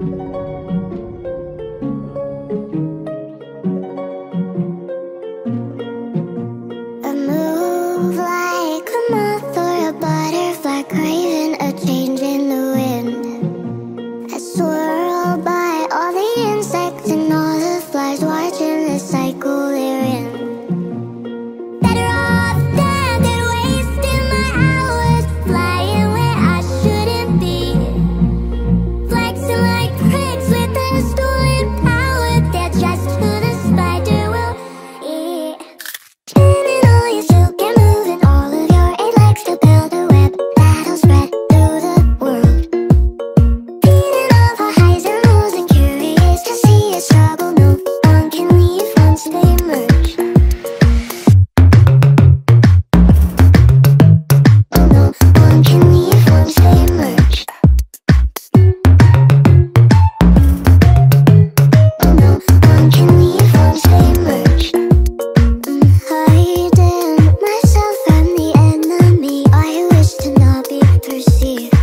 you see